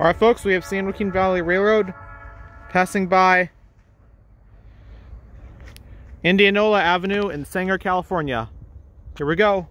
All right, folks, we have San Joaquin Valley Railroad passing by Indianola Avenue in Sanger, California. Here we go.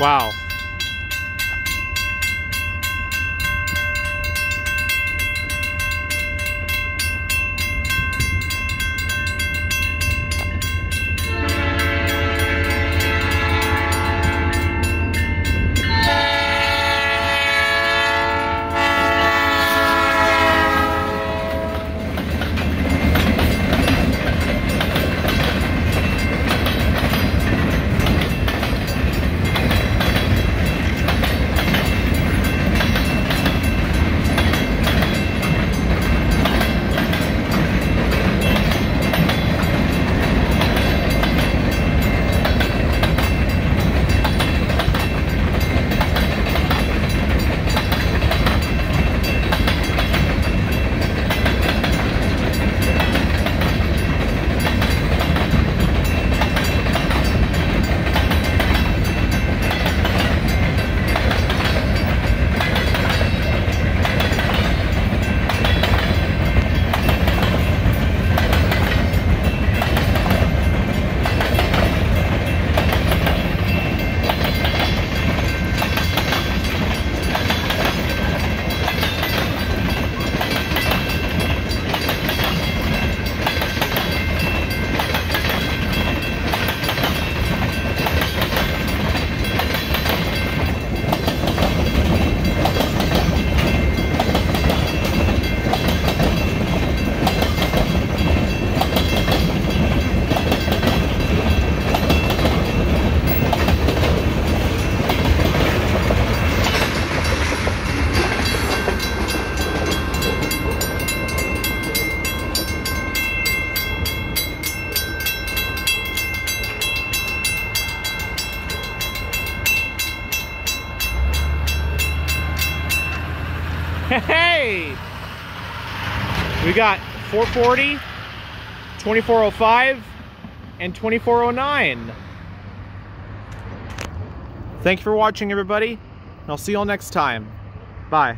Wow. Hey! We got 440, 2405, and 2409. Thank you for watching, everybody. And I'll see you all next time. Bye.